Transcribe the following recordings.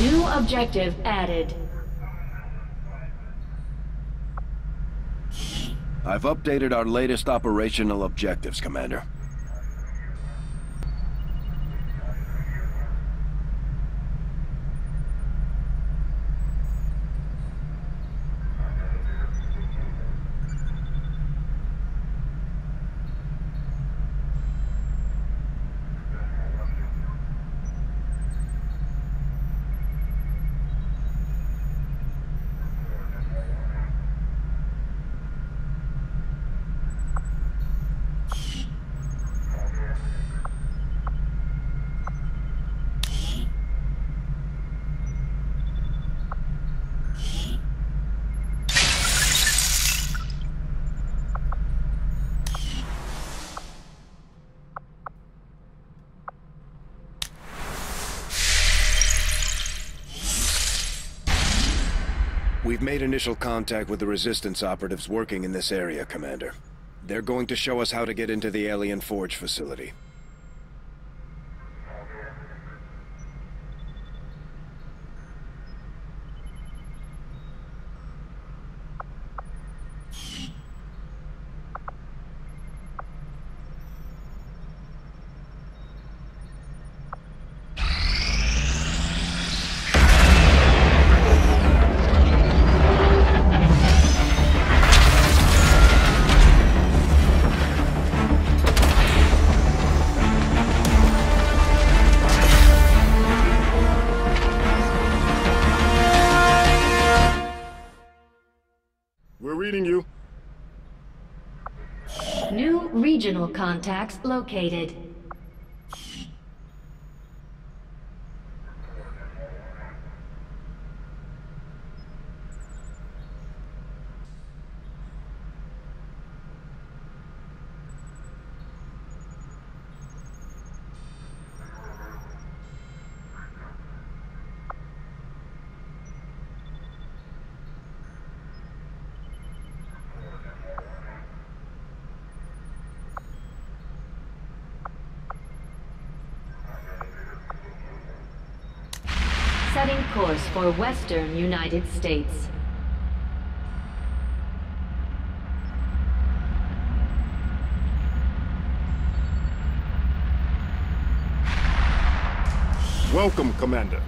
New objective added. I've updated our latest operational objectives, Commander. We've made initial contact with the Resistance operatives working in this area, Commander. They're going to show us how to get into the Alien Forge facility. Reading you. New regional contacts located. Setting course for western United States. Welcome, Commander.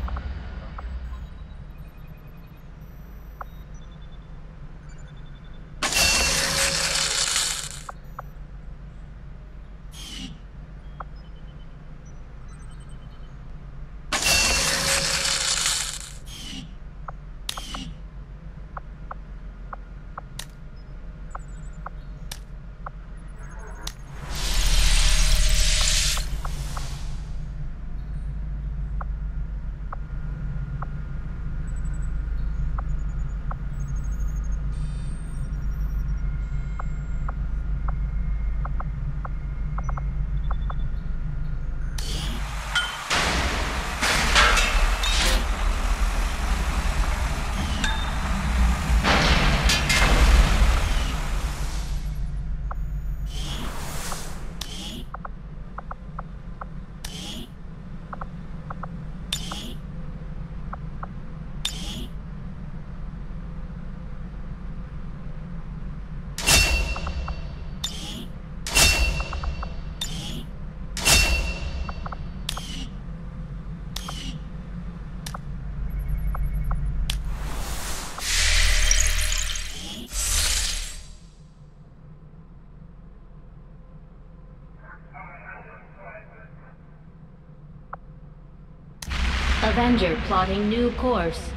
Avenger plotting new course.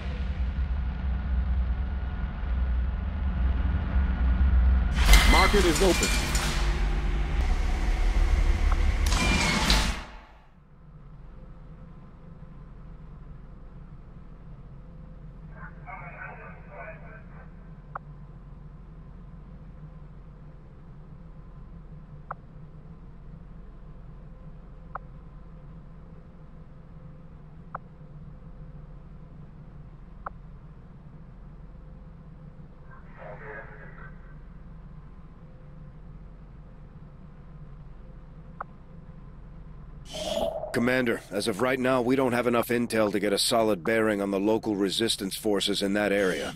Market is open. Commander, as of right now, we don't have enough intel to get a solid bearing on the local resistance forces in that area.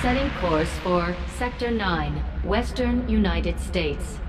Setting course for Sector 9, Western United States.